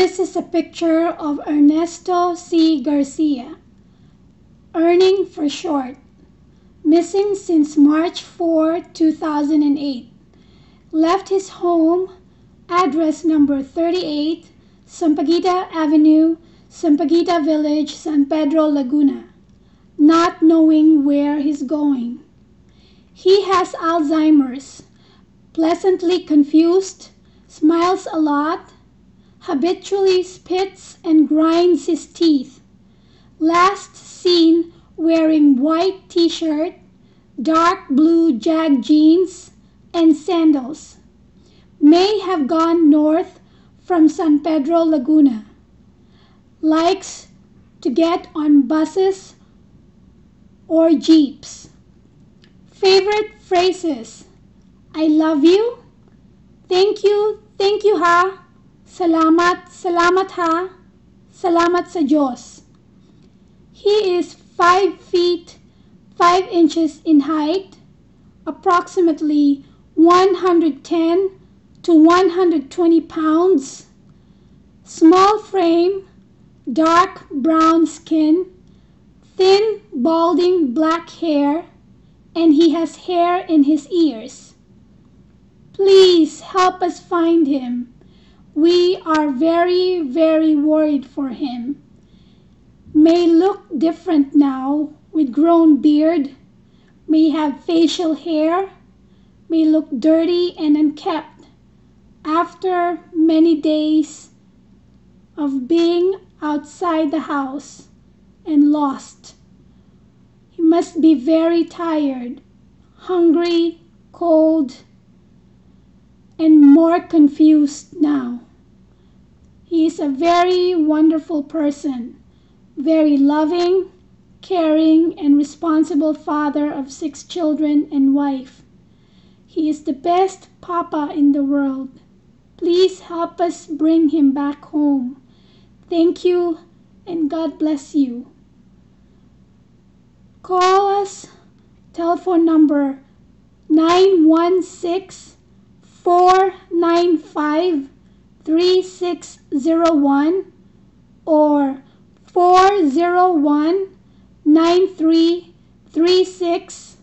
This is a picture of Ernesto C. Garcia, Erning for short, missing since March 4, 2008. Left his home, address number 38, Sampaguita Avenue, Sampaguita Village, San Pedro, Laguna, not knowing where he's going. He has Alzheimer's, pleasantly confused, smiles a lot, habitually spits and grinds his teeth. Last seen wearing white t-shirt, dark blue jag jeans, and sandals. May have gone north from San Pedro Laguna. Likes to get on buses or jeeps. Favorite phrases I love you, thank you, thank you ha, salamat, salamat ha, salamat sa Diyos. He is 5 feet 5 inches in height, approximately 110 to 120 pounds, small frame, dark brown skin, thin balding black hair, and he has hair in his ears. Please help us find him. We are very, very worried for him. May look different now with grown beard, may have facial hair, may look dirty and unkept after many days of being outside the house and lost. He must be very tired, hungry, cold, and more confused now. He is a very wonderful person, very loving, caring, and responsible father of six children and wife. He is the best papa in the world. Please help us bring him back home. Thank you and God bless you. Call us, telephone number 916 495 3601 or 401 9336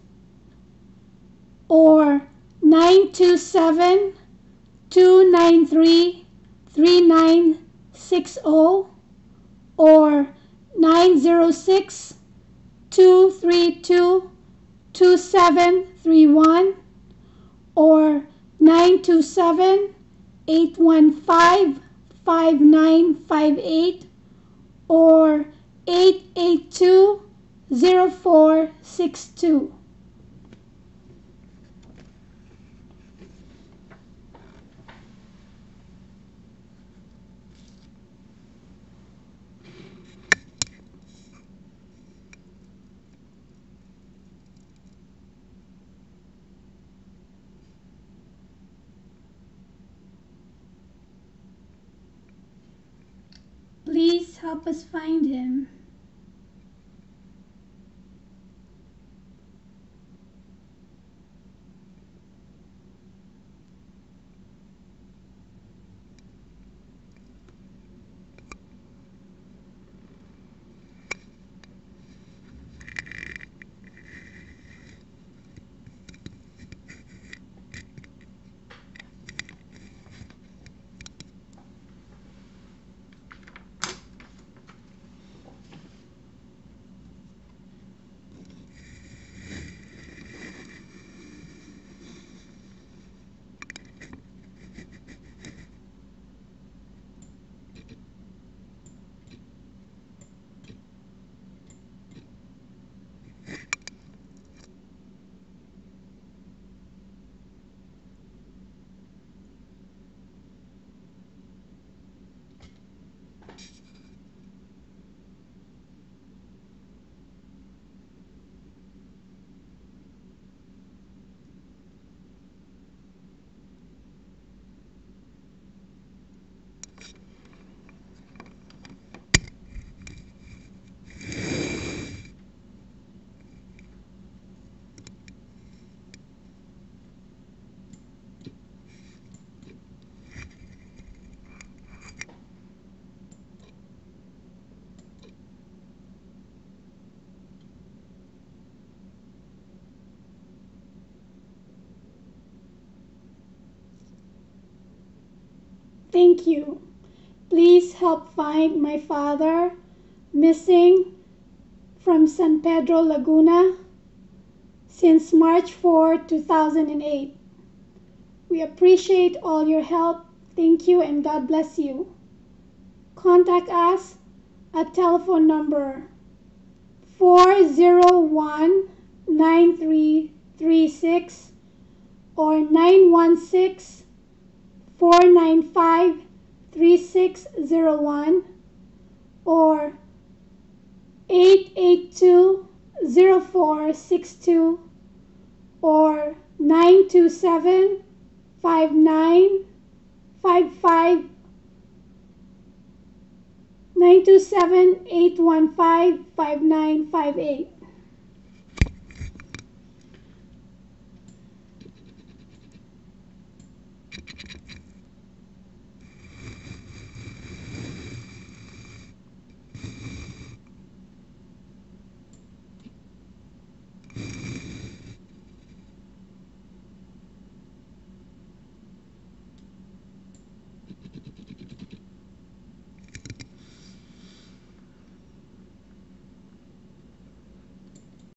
or 927 293 3960 or 906 232 2731 or 927 815 5958 or 882 0462. Please help us find him. Thank you. Please help find my father missing from San Pedro Laguna since March 4, 2008. We appreciate all your help. Thank you and God bless you. Contact us at telephone number 401 9336 or 916 Four nine five three six zero one, or eight eight two zero four six two, or nine two seven five nine five five nine two seven eight one five five nine five eight.